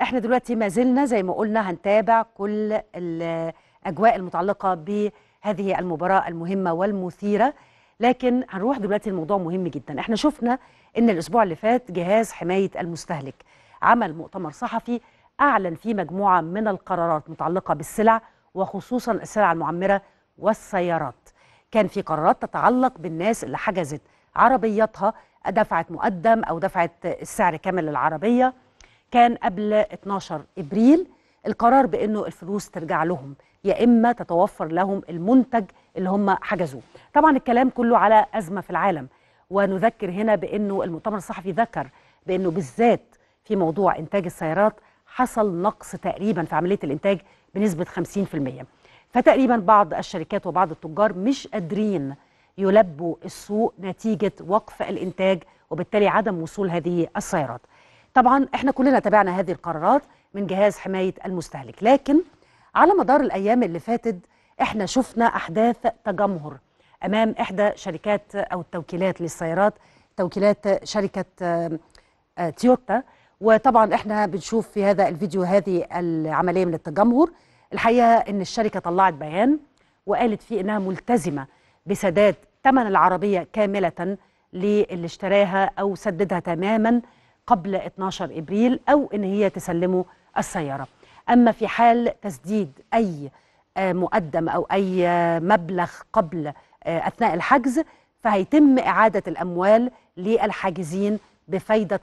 إحنا دلوقتي ما زلنا زي ما قلنا هنتابع كل الأجواء المتعلقة بهذه المباراة المهمة والمثيرة لكن هنروح دلوقتي الموضوع مهم جدا. إحنا شفنا إن الأسبوع اللي فات جهاز حماية المستهلك عمل مؤتمر صحفي أعلن فيه مجموعة من القرارات متعلقة بالسلع وخصوصا السلع المعمرة والسيارات. كان في قرارات تتعلق بالناس اللي حجزت عربياتها دفعت مقدم أو دفعت السعر كامل للعربية كان قبل 12 إبريل القرار بأنه الفلوس ترجع لهم يا إما تتوفر لهم المنتج اللي هم حجزوه طبعا الكلام كله على أزمة في العالم ونذكر هنا بأنه المؤتمر الصحفي ذكر بأنه بالذات في موضوع إنتاج السيارات حصل نقص تقريبا في عملية الإنتاج بنسبة 50% فتقريبا بعض الشركات وبعض التجار مش قادرين يلبوا السوق نتيجة وقف الإنتاج وبالتالي عدم وصول هذه السيارات. طبعا إحنا كلنا تابعنا هذه القرارات من جهاز حماية المستهلك، لكن على مدار الأيام اللي فاتت إحنا شفنا أحداث تجمهر أمام إحدى شركات أو التوكيلات للسيارات توكيلات شركة تويوتا. وطبعا إحنا بنشوف في هذا الفيديو هذه العملية من التجمهر. الحقيقة إن الشركة طلعت بيان وقالت فيه إنها ملتزمة بسداد ثمن العربية كاملة للي اشتراها أو سددها تماما قبل 12 إبريل أو إن هي تسلمه السيارة. أما في حال تسديد أي مقدم أو أي مبلغ قبل أثناء الحجز فهيتم إعادة الأموال للحاجزين بفايدة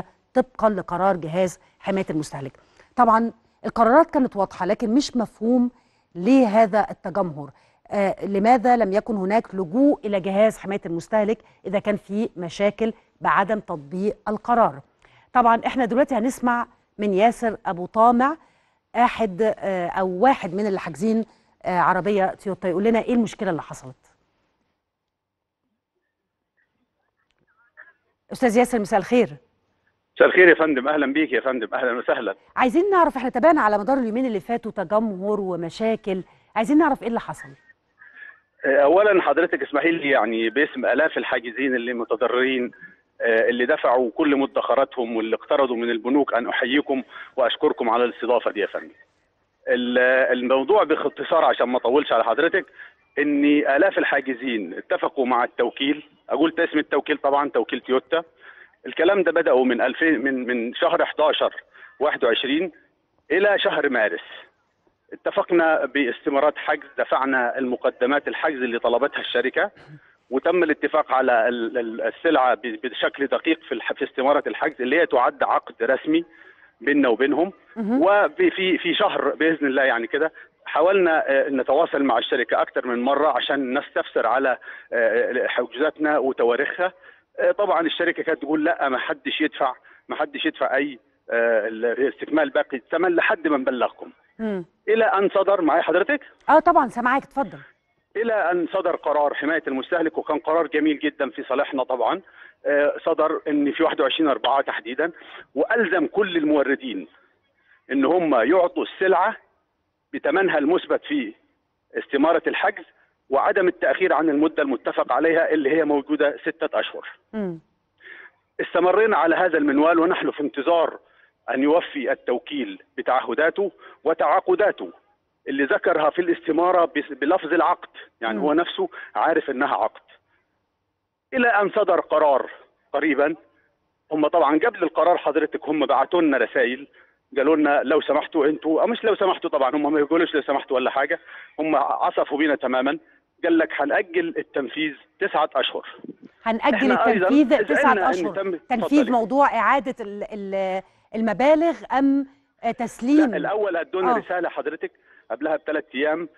18% طبقا لقرار جهاز حماية المستهلك. طبعا القرارات كانت واضحة لكن مش مفهوم ليه هذا التجمهر؟ آه لماذا لم يكن هناك لجوء إلى جهاز حماية المستهلك إذا كان في مشاكل بعدم تطبيق القرار؟ طبعا إحنا دلوقتي هنسمع من ياسر أبو طامع آحد آه أو واحد من اللي حاجزين آه عربية تويوتا يقول لنا إيه المشكلة اللي حصلت؟ أستاذ ياسر مساء الخير. مساء الخير يا فندم أهلا بيك يا فندم أهلا وسهلا عايزين نعرف إحنا تابعنا على مدار اليومين اللي فاتوا تجمهر ومشاكل عايزين نعرف إيه اللي حصل اولا حضرتك اسمحي لي يعني باسم آلاف الحاجزين اللي متضررين اللي دفعوا كل مدخراتهم واللي اقترضوا من البنوك أن أحييكم وأشكركم على الاستضافة دي يا فندم. الموضوع باختصار عشان ما أطولش على حضرتك ان آلاف الحاجزين اتفقوا مع التوكيل أقول اسم التوكيل طبعا توكيل تويوتا. الكلام ده بدأوا من 2000 من من شهر 11 21 إلى شهر مارس. اتفقنا باستمارات حجز دفعنا المقدمات الحجز اللي طلبتها الشركة. وتم الاتفاق على السلعة بشكل دقيق في في استمارة الحجز اللي هي تعد عقد رسمي بيننا وبينهم. وفي في شهر بإذن الله يعني كده حاولنا نتواصل مع الشركة أكثر من مرة عشان نستفسر على حجوزاتنا وتواريخها. طبعا الشركة كانت تقول لا ما حدش يدفع ما حدش يدفع أي استكمال باقي الثمن لحد ما نبلغكم. إلى أن صدر معايا حضرتك. آه طبعا سامعاك اتفضل. إلى أن صدر قرار حماية المستهلك وكان قرار جميل جدا في صالحنا طبعا صدر إن في 21 4 تحديدا وألزم كل الموردين إن هم يعطوا السلعة بثمنها المثبت في استمارة الحجز وعدم التأخير عن المدة المتفق عليها اللي هي موجودة ستة أشهر م. استمرينا على هذا المنوال ونحن في انتظار أن يوفي التوكيل بتعهداته وتعاقداته اللي ذكرها في الاستمارة بلفظ العقد. يعني. هو نفسه عارف أنها عقد. إلى أن صدر قرار قريبا هم طبعا قبل القرار حضرتك هم بعتوا لنا رسائل قالوا لنا لو سمحتوا أنتوا أو مش لو سمحتوا طبعا هم ما يقولوش لو سمحتوا ولا حاجة هم عصفوا بينا تماما قال لك هنأجل التنفيذ تسعة أشهر. هنأجل التنفيذ تسعة أشهر. تنفيذ موضوع إعادة المبالغ أم تسليم؟ لا الأول أدونا أوه. رسالة حضرتك. قبلها بثلاث أيام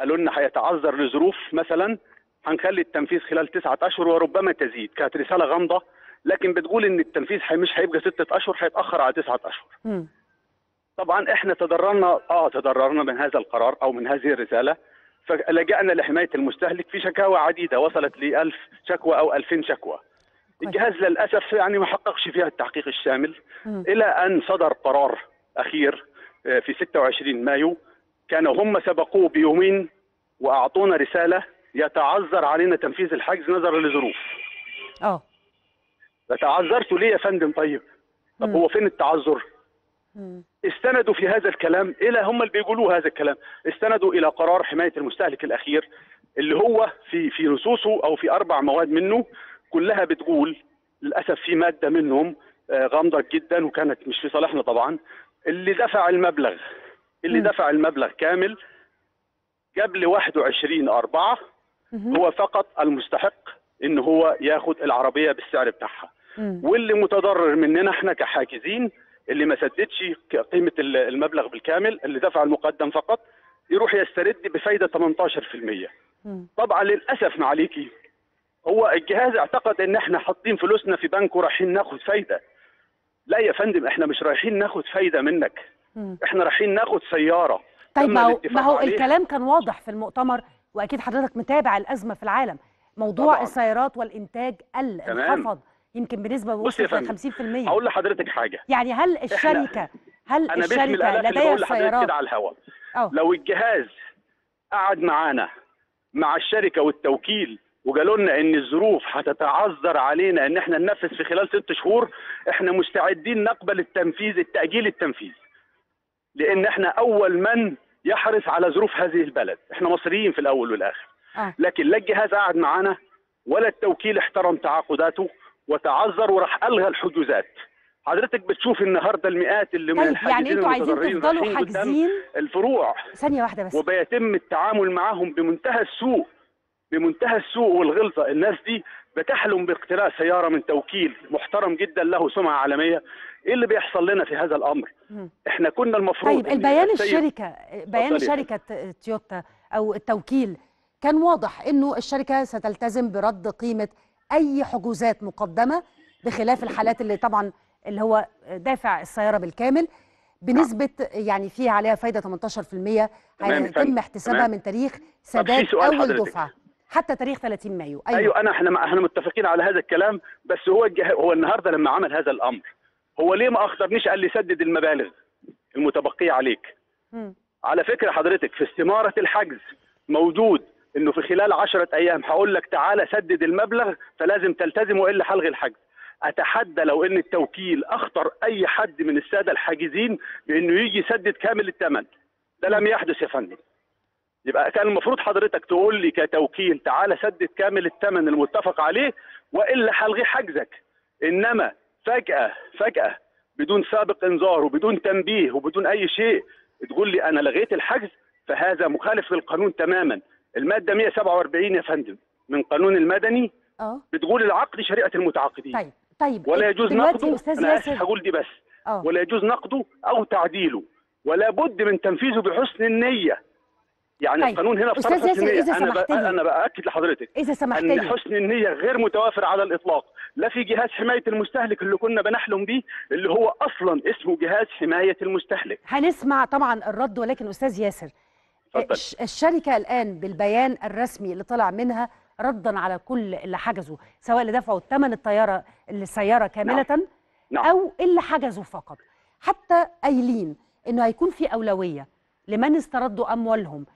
قالوا لنا هيتعذر لظروف مثلا هنخلي التنفيذ خلال تسعة أشهر وربما تزيد. كانت رسالة غامضة لكن بتقول إن التنفيذ مش هيبقى ستة أشهر هيتأخر على تسعة أشهر. م. طبعا إحنا تضررنا آه تضررنا من هذا القرار أو من هذه الرسالة. فلجأنا لحماية المستهلك في شكاوى عديدة وصلت ل 1000 شكوى أو 2000 شكوى. الجهاز للأسف يعني ما حققش فيها التحقيق الشامل م. إلى أن صدر قرار أخير في 26 مايو. كانوا هم سبقوه بيومين وأعطونا رسالة يتعذر علينا تنفيذ الحجز نظرا لظروف. آه. فتعذرتوا ليه يا فندم طيب؟ طب مم. هو فين التعذر؟ مم. استندوا في هذا الكلام إلى هم اللي بيقولوا هذا الكلام. استندوا إلى قرار حماية المستهلك الأخير اللي هو في في نصوصه أو في أربع مواد منه كلها بتقول للأسف في مادة منهم آه، غامضة جدا وكانت مش في صالحنا طبعا اللي دفع المبلغ. اللي. دفع المبلغ كامل قبل 21 4 مهم. هو فقط المستحق إن هو ياخد العربية بالسعر بتاعها. واللي متضرر مننا إحنا كحاجزين اللي ما سددش قيمة ال- المبلغ بالكامل اللي دفع المقدم فقط يروح يسترد بفايدة 18% مم. طبعا للأسف معاليكي هو الجهاز اعتقد إن إحنا حاطين فلوسنا في بنك ورايحين ناخد فايدة لا يا فندم إحنا مش رايحين ناخد فايدة منك. إحنا رايحين ناخد سيارة. طيب ما هو ما هو. الكلام كان واضح في المؤتمر وأكيد حضرتك متابع الأزمة في العالم. موضوع طبعاً. السيارات والإنتاج قل. انخفض يمكن بنسبة وصلت ل فندم، 50% هقول لحضرتك حاجة. يعني هل الشركة هل باسم الشركة لديها السيارات كده على الهواء أه. لو الجهاز قعد معانا مع الشركة والتوكيل وقالوا لنا إن الظروف هتتعذر علينا إن إحنا ننفذ في خلال ست شهور إحنا مستعدين نقبل التنفيذ التأجيل التنفيذ لأن إحنا أول من يحرص على ظروف هذه البلد. إحنا مصريين في الأول والآخر. آه. لكن لا الجهاز قعد معانا ولا التوكيل احترم تعاقداته وتعذر وراح ألغى الحجوزات. حضرتك بتشوف النهارده المئات اللي من طيب الحاجزين يعني أنتوا عايزين تفضلوا حاجزين؟ الفروع. ثانية واحدة بس. وبيتم التعامل معهم بمنتهى السوء. بمنتهى السوء والغلظة الناس دي بتحلم باقتراء سيارة من توكيل محترم جدا له سمعة عالمية إيه اللي بيحصل لنا في هذا الأمر. إحنا كنا المفروض طيب البيان الشركة بيان شركة تويوتا أو التوكيل كان واضح إنه الشركة ستلتزم برد قيمة أي حجوزات مقدمة بخلاف الحالات اللي طبعا اللي هو دافع السيارة بالكامل بنسبة يعني فيها عليها فايدة 18% تمام يا هيتم احتسابها. من تاريخ سداد أول. دفعة حتى تاريخ 30 مايو. أيوه, أيوة أنا إحنا إحنا متفقين على هذا الكلام بس هو. هو النهارده لما عمل هذا الأمر هو ليه ما أخطرنيش قال لي سدد المبالغ المتبقية عليك؟ مم. على فكرة حضرتك في استمارة الحجز موجود إنه في خلال عشرة أيام هقول لك تعالى سدد المبلغ فلازم تلتزم والا هلغي الحجز. أتحدى لو إن التوكيل أخطر أي حد من السادة الحاجزين بإنه يجي يسدد كامل الثمن ده لم يحدث يا فندم. يبقى كان المفروض حضرتك تقول لي كتوكيل تعالى سدد كامل الثمن المتفق عليه وإلا هلغي حجزك. إنما فجأة فجأة بدون سابق إنذار وبدون تنبيه وبدون أي شيء تقول لي أنا لغيت الحجز فهذا مخالف للقانون تماما. المادة 147 يا فندم من القانون المدني آه. بتقول العقد شريعة المتعاقدين. طيب طيب ولا يجوز أستاذ أنا آسف هقول دي بس. آه. ولا يجوز نقده أو تعديله. ولا بد من تنفيذه بحسن النية. يعني طيب. القانون هنا أستاذ افترض حسن النيه أنا ب... أنا بأكد لحضرتك إذا سمحت أن حسن النية غير متوافر على الإطلاق. لا في جهاز حماية المستهلك اللي كنا بنحلم بيه اللي هو أصلا اسمه جهاز حماية المستهلك. هنسمع طبعا الرد ولكن أستاذ ياسر. الش- الشركة الآن بالبيان الرسمي اللي طلع منها ردا على كل اللي حجزوا سواء اللي دفعوا ثمن الطيارة السيارة كاملة نعم. أو اللي حجزوا فقط. حتى قايلين إنه هيكون في أولوية لمن استردوا أموالهم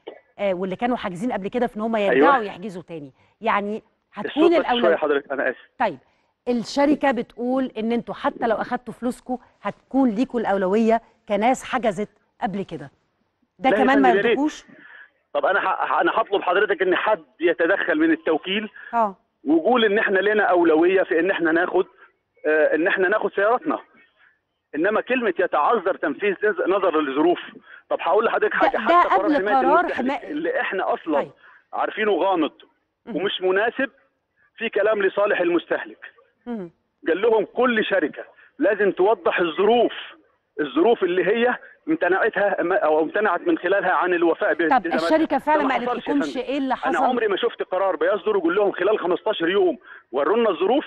واللي كانوا حاجزين قبل كده في إن هم يرجعوا أيوة. يحجزوا تاني. يعني هتكون الاولويه حضرتك أنا آسف. طيب الشركة بتقول إن أنتوا حتى لو أخدتوا فلوسكم هتكون ليكوا الأولوية كناس حجزت قبل كده. ده كمان ما. يرضيكوش طب أنا ح... أنا هطلب حضرتك إن حد يتدخل من التوكيل آه. ويقول إن إحنا لنا أولوية في إن إحنا ناخد آه إن إحنا ناخد سياراتنا. إنما كلمة يتعذر تنفيذ نظرا للظروف طب هقول لحضرتك حاجة حتى قبل قرار حماية- اللي إحنا أصلا طيب. عارفينه غامض. ومش مناسب في كلام لصالح المستهلك. قال لهم كل شركة لازم توضح الظروف الظروف اللي هي امتنعتها أو امتنعت من خلالها عن الوفاء طب الشركة فعلا ما قالتلكمش. إيه اللي أنا حصل عمري ما شفت قرار بيصدر ويقول لهم خلال 15 يوم ورونا الظروف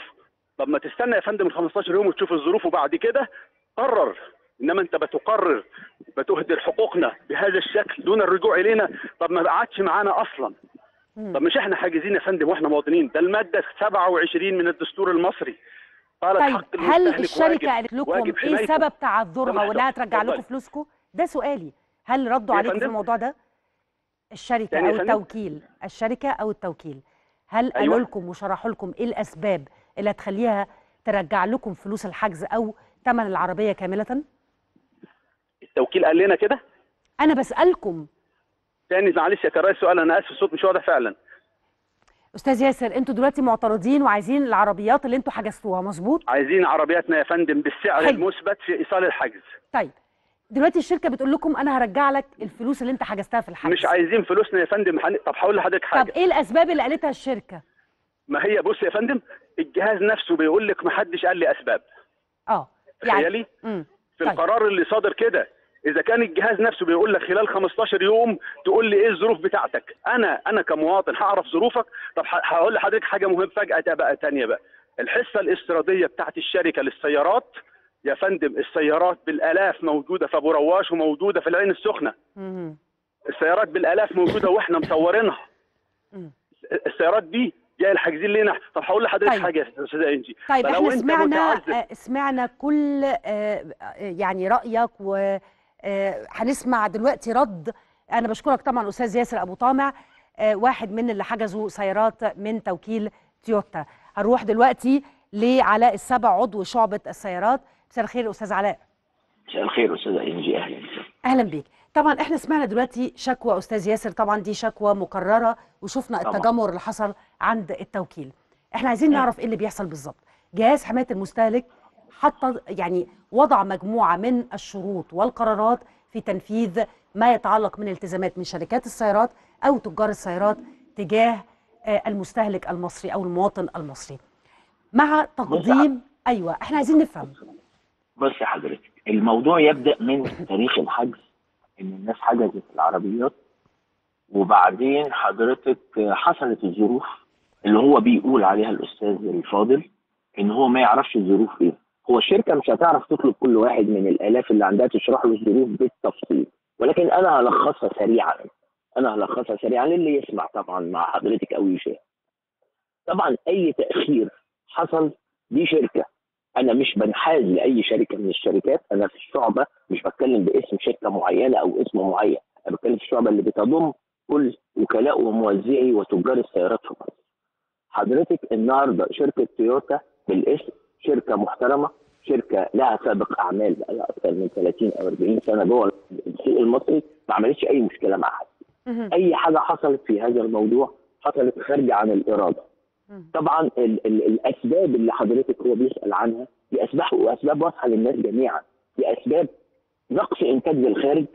طب ما تستنى يا فندم ال 15 يوم وتشوف الظروف وبعد كده قرر إنما أنت بتقرر بتهدر حقوقنا بهذا الشكل دون الرجوع إلينا طب ما قعدش معانا أصلا. طب مش إحنا حاجزين يا فندم وإحنا مواطنين ده المادة 27 من الدستور المصري قالت طيب حق هل الشركة قالت لكم إيه. سبب تعذرها وإنها ترجع لكم. فلوسكم ده سؤالي هل ردوا عليكم في؟ الموضوع ده الشركة يعني أو؟ التوكيل الشركة أو التوكيل هل أيوة. قالوا لكم وشرحوا لكم إيه الأسباب اللي هتخليها ترجع لكم فلوس الحجز أو ثمن العربية كاملة؟ التوكيل قال لنا كده؟ أنا بسألكم. تاني معلش يا كرر السؤال أنا آسف الصوت مش واضح فعلا. أستاذ ياسر أنتوا دلوقتي معترضين وعايزين العربيات اللي أنتوا حجزتوها مظبوط؟ عايزين عربياتنا يا فندم بالسعر حلو. المثبت في إيصال الحجز. طيب. دلوقتي الشركة بتقول لكم أنا هرجع لك الفلوس اللي أنت حجزتها في الحجز. مش عايزين فلوسنا يا فندم هن- طب هقول لحضرتك حاجة. طب إيه الأسباب اللي قالتها الشركة؟ ما هي بص يا فندم الجهاز نفسه بيقول لك ما حدش قال لي أسباب. آه. تخيلي؟ امم في طيب. القرار اللي صادر كده إذا كان الجهاز نفسه بيقول لك خلال 15 يوم تقول لي إيه الظروف بتاعتك؟ أنا أنا كمواطن هعرف ظروفك؟ طب هقول لحضرتك حاجة مهمه فجأة بقى تانية بقى. الحصة الاستيرادية بتاعت الشركة للسيارات يا فندم السيارات بالآلاف موجودة في ابو رواش وموجودة في العين السخنة. السيارات بالآلاف موجودة وإحنا مصورينها. السيارات دي جاية الحاجزين لنا طب هقول لحضرتك طيب. حاجة يا أستاذة إنجي. طيب إحنا سمعنا آه، سمعنا كل آه، آه، يعني رأيك وهنسمع دلوقتي رد. أنا بشكرك طبعا أستاذ ياسر أبو طامع آه، واحد من اللي حجزوا سيارات من توكيل تويوتا. هنروح دلوقتي لعلاء السبع عضو شعبة السيارات. مساء الخير أستاذ علاء. مساء الخير أستاذة إنجي أهلا. أهلا بيك. طبعا إحنا سمعنا دلوقتي شكوى أستاذ ياسر طبعا دي شكوى مكررة وشفنا طبعاً. التجمهر اللي حصل عند التوكيل. إحنا عايزين نعرف إيه اللي بيحصل بالظبط. جهاز حماية المستهلك حط يعني وضع مجموعة من الشروط والقرارات في تنفيذ ما يتعلق من التزامات من شركات السيارات أو تجار السيارات تجاه آه، المستهلك المصري أو المواطن المصري. مع تقديم أيوه إحنا عايزين نفهم. بص يا حضرتك. الموضوع يبدأ من تاريخ الحجز إن الناس حجزت العربيات وبعدين حضرتك حصلت الظروف اللي هو بيقول عليها الأستاذ الفاضل إن هو ما يعرفش الظروف إيه. هو الشركة مش هتعرف تطلب كل واحد من الآلاف اللي عندها تشرح له الظروف بالتفصيل. ولكن أنا هلخصها سريعا. أنا هلخصها سريعا للي يسمع طبعا مع حضرتك أو يشاهد. طبعا أي تأخير حصل دي شركة. أنا مش بنحاز لأي شركة من الشركات أنا في الشعبة مش بتكلم باسم شركة معينة أو اسم معين أنا بتكلم في الشعبة اللي بتضم كل وكلاء وموزعي وتجار السيارات في مصر حضرتك النهارده شركة تويوتا بالاسم شركة محترمة شركة لها سابق أعمال بقى أكثر من 30 أو 40 سنة جوه السوق المصري ما عملتش أي مشكلة مع حد. أي حاجة حصلت في هذا الموضوع حصلت خارجه عن الإرادة. طبعا ال ال الأسباب اللي حضرتك هو بيسأل عنها دي اسباب وأسباب واضحة للناس جميعا. دي أسباب نقص إنتاج للخارج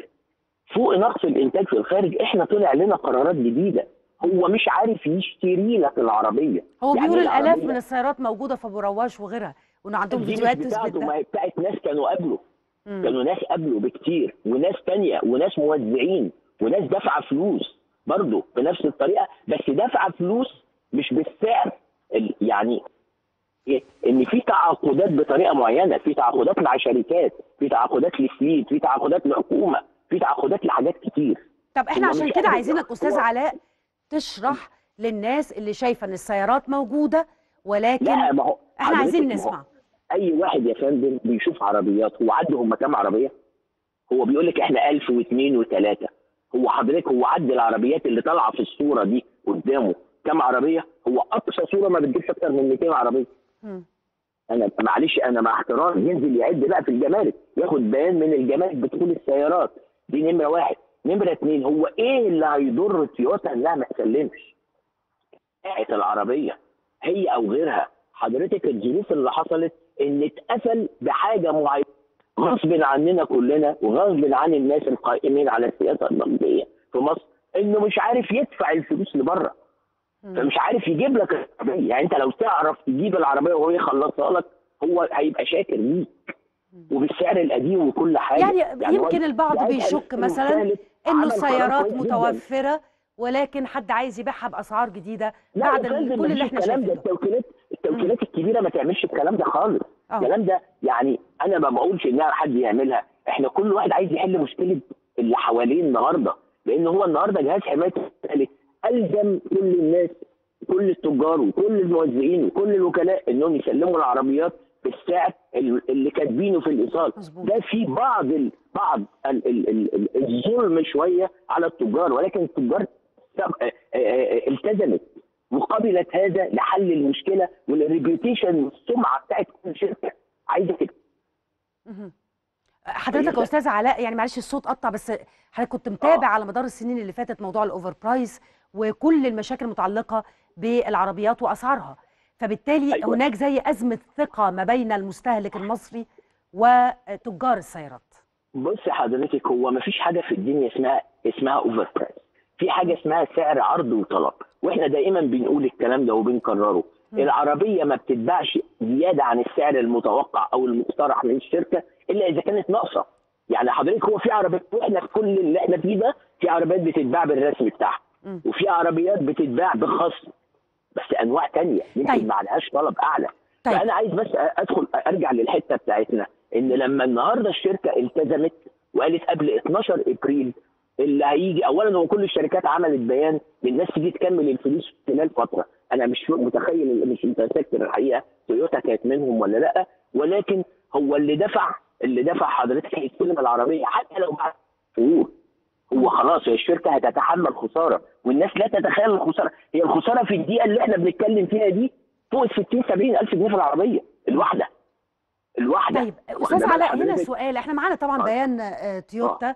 فوق نقص الإنتاج في الخارج إحنا طلع لنا قرارات جديدة. هو مش عارف يشتري لك العربية. هو يعني بيقول الآلاف من السيارات موجودة في أبو رواش وغيرها وانه عندهم فيديوهات تثبت ده. ما بتاعت ناس كانوا قبله. مم. كانوا ناس قبله بكتير وناس تانية وناس موزعين وناس دافعة فلوس برضه بنفس الطريقة بس دافعة فلوس مش بالسعر ال- يعني إيه؟ إن في تعاقدات بطريقة معينة في تعاقدات مع شركات في تعاقدات لفليت في تعاقدات لحكومة في تعاقدات لحاجات كتير طب إحنا عشان كده عايزينك. أستاذ علاء تشرح للناس اللي شايفة إن السيارات موجودة ولكن لا ما هو إحنا عايزين نسمع أي واحد يا فندم بيشوف عربيات هو عنده هم كام عربية؟ هو بيقول لك إحنا 1000 و2 و3 هو حضرتك هو عد العربيات اللي طالعة في الصورة دي قدامه كام عربية؟ هو أقصى صورة ما بتجيبش أكتر من 200 عربية مم. أنا معلش أنا مع احترام ينزل يعد بقى في الجمارك ياخد بيان من الجمارك بدخول السيارات دي نمرة واحد نمرة اثنين هو إيه اللي هيضر تويوتا انها ما تسلمش؟ بتاعت العربية هي أو غيرها حضرتك الظروف اللي حصلت إن اتقفل بحاجة معينة غصب عننا كلنا وغصب عن الناس القائمين على السياسة النقديه في مصر إنه مش عارف يدفع الفلوس لبره. فمش عارف يجيب لك العربية. يعني انت لو تعرف تجيب العربية وهو يخلصها لك هو هيبقى شاكر ليك وبالسعر القديم وكل حاجة. يعني هو يمكن البعض بيشك مثلا إنه السيارات. متوفرة ولكن حد عايز يبيعها بأسعار جديدة. بعد كل اللي إحنا شايفينه. التوكيلات التوكيلات الكبيرة ما تعملش الكلام ده خالص. آه. الكلام ده يعني أنا ما بقولش انها حد يعملها. إحنا كل واحد عايز يحل مشكلة اللي حواليه النهارده لأن هو النهارده جهاز حماية المستهلك ألزم كل الناس كل التجار وكل الموزعين وكل الوكلاء إنهم يسلموا العربيات بالسعر ال- اللي كاتبينه في الإيصال. ده في بعض ال بعض ال ال ال ال الظلم شوية على التجار ولكن التجار آه، آه، آه، التزمت وقبلت هذا لحل المشكلة والريبيوتيشن والسمعة بتاعت كل شركة عايزة مهم. حضرتك يا كويسة. أستاذ علاء يعني معلش الصوت قطع بس حضرتك كنت متابع على مدار السنين اللي فاتت موضوع ال over price وكل المشاكل المتعلقة بالعربيات وأسعارها. فبالتالي أيوة. هناك زي أزمة ثقة ما بين المستهلك المصري وتجار السيارات. بص حضرتك هو ما فيش حاجة في الدنيا اسمها اسمها over price في حاجة اسمها سعر عرض وطلب. وإحنا دائما بنقول الكلام ده وبنكرره. العربية ما بتتباعش زيادة عن السعر المتوقع أو المقترح من الشركة إلا إذا كانت ناقصة. يعني حضرتك هو في عربيات وإحنا في كل اللي إحنا فيه ده في عربيات بتتباع بالرسم بتاعها. وفي عربيات بتتباع بخصم بس أنواع تانية يمكن طيب. ما عليهاش طلب أعلى طيب. فأنا عايز بس أدخل أرجع للحتة بتاعتنا إن لما النهارده الشركة التزمت وقالت قبل 12 إبريل اللي هيجي اولا هو كل الشركات عملت بيان للناس تيجي تكمل الفلوس خلال فترة أنا مش متخيل مش متذكر الحقيقة تويوتا كانت منهم ولا لأ ولكن هو اللي دفع اللي دفع حضرتك هيستلم العربية حتى لو بعد شهور هو خلاص هي الشركة هتتحمل خسارة والناس لا تتخيل الخسارة هي الخسارة في الدقيقة اللي إحنا بنتكلم فيها دي فوق ال 60 70 ألف جنيه في العربية الواحدة الواحدة طيب أستاذ علاء هنا؟ سؤال إحنا معانا طبعا آه. بيان آه، تويوتا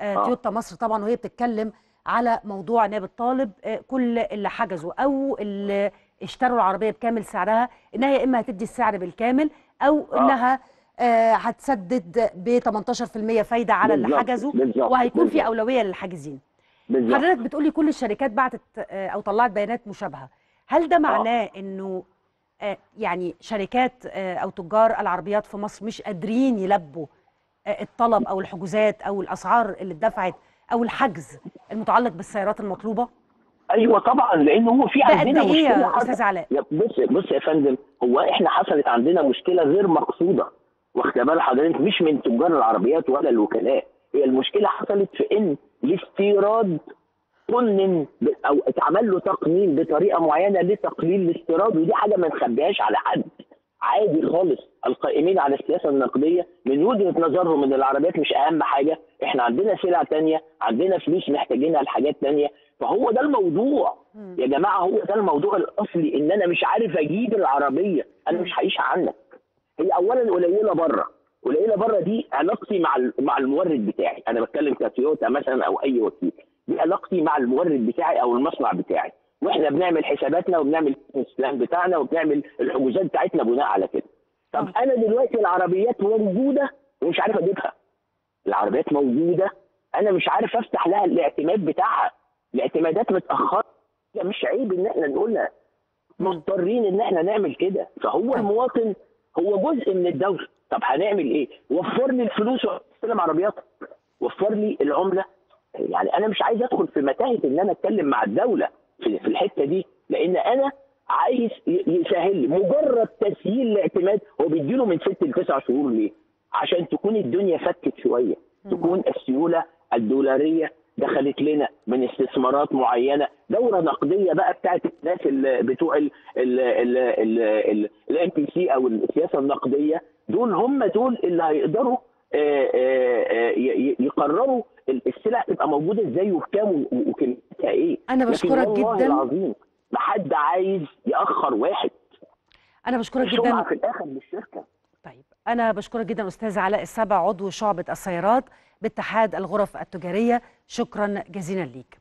آه، آه. تويوتا مصر طبعا وهي بتتكلم على موضوع ان هي بتطالب آه، كل اللي حجزوا أو اللي اشتروا العربية بكامل سعرها إنها يا إما هتدي السعر بالكامل أو آه. إنها آه، هتسدد ب 18% فايدة على اللي حجزوا وهيكون في. أولوية للحاجزين. حضرتك بتقولي كل الشركات بعتت آه، أو طلعت بيانات مشابهة. هل ده معناه إنه آه، يعني شركات آه، أو تجار العربيات في مصر مش قادرين يلبوا آه، الطلب أو الحجوزات أو الأسعار اللي اتدفعت أو الحجز المتعلق بالسيارات المطلوبة؟ أيوه طبعا لأن هو في عندنا إيه مشكلة. أستاذ علاء؟ بص بص يا فندم هو إحنا حصلت عندنا مشكلة غير مقصودة. واخد بال حضرتك مش من تجار العربيات ولا الوكلاء. هي المشكلة حصلت في إن الاستيراد قنن أو اتعمل له تقنين بطريقة معينة لتقليل الاستيراد ودي حاجة ما نخبيهاش على حد. عادي خالص. القائمين على السياسة النقدية من وجهة نظرهم إن العربيات مش أهم حاجة. إحنا عندنا سلع تانية عندنا فلوس محتاجينها لحاجات تانية. فهو ده الموضوع. يا جماعة هو ده الموضوع الأصلي إن أنا مش عارف أجيب العربية. أنا مش هعيش عنك هي اولا قليلة بره قليلة بره دي علاقتي مع مع المورد بتاعي. أنا بتكلم كتويوتا مثلا أو أي وكيل. دي علاقتي مع المورد بتاعي أو المصنع بتاعي. وإحنا بنعمل حساباتنا وبنعمل البلان بتاعنا وبنعمل الحجوزات بتاعتنا بناء على كده. طب آه. أنا دلوقتي العربيات موجودة ومش عارف أجيبها. العربيات موجودة. أنا مش عارف أفتح لها الاعتماد بتاعها. الاعتمادات متأخرة. مش عيب إن إحنا نقولها. مضطرين إن إحنا نعمل كده. فهو طيب. المواطن هو جزء من الدولة. طب هنعمل إيه؟ وفر لي الفلوس واستلم عربياتك وفر لي العملة. يعني أنا مش عايز أدخل في متاهة إن أنا أتكلم مع الدولة في, الحتة دي لأن أنا عايز يسهل لي. مجرد تسهيل الاعتماد هو بيديله من ست لتسع شهور ليه؟ عشان تكون الدنيا فكت شوية. تكون السيولة الدولارية دخلت لنا من استثمارات معينة دورة نقدية بقى بتاعت الناس اللي بتوع ال MPC أو السياسة النقدية. دول هم دول اللي هيقدروا يقرروا السلع تبقى موجودة إزاي وبكام وكلمتها إيه. لكن بشكرك جداً. العظيم ما حد عايز يأخر واحد. أنا بشكرك جدا. في الآخر للشركه طيب أنا بشكرك جدا أستاذ علاء السبع عضو شعبة السيارات. باتحاد الغرف التجارية. شكرا جزيلا ليك.